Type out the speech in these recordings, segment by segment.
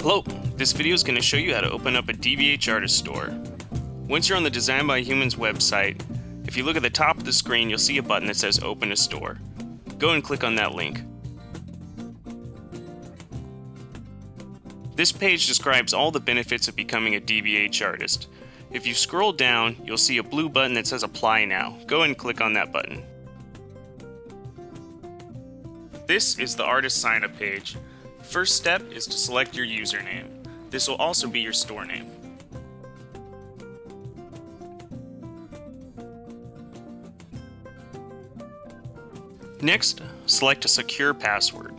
Hello, this video is going to show you how to open up a DBH Artist store. Once you're on the Design by Humans website, if you look at the top of the screen, you'll see a button that says Open a Store. Go and click on that link. This page describes all the benefits of becoming a DBH artist. If you scroll down, you'll see a blue button that says Apply Now. Go and click on that button. This is the artist sign up page. First step is to select your username. This will also be your store name. Next, select a secure password.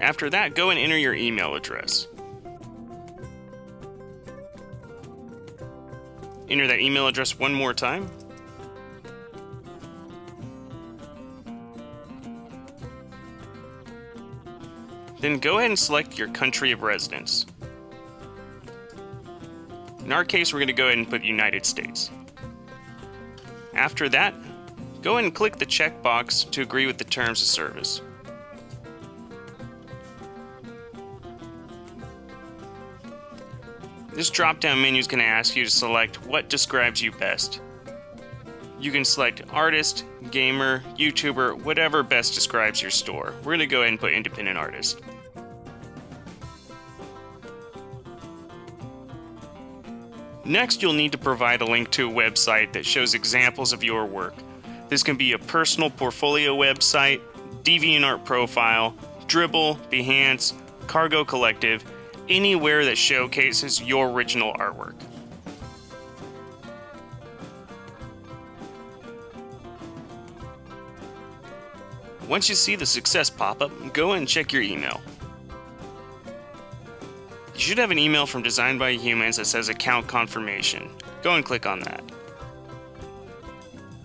After that, go and enter your email address. Enter that email address one more time. Then go ahead and select your country of residence. In our case, we're going to go ahead and put United States. After that, go ahead and click the checkbox to agree with the terms of service. This drop-down menu is going to ask you to select what describes you best. You can select artist, gamer, YouTuber, whatever best describes your store. We're going to go ahead and put independent artist. Next, you'll need to provide a link to a website that shows examples of your work. This can be a personal portfolio website, DeviantArt profile, Dribbble, Behance, Cargo Collective, anywhere that showcases your original artwork. Once you see the success pop up, go and check your email. You should have an email from Design by Humans that says account confirmation. Go and click on that.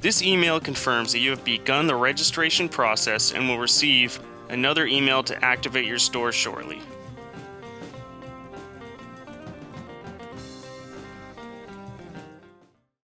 This email confirms that you have begun the registration process and will receive another email to activate your store shortly.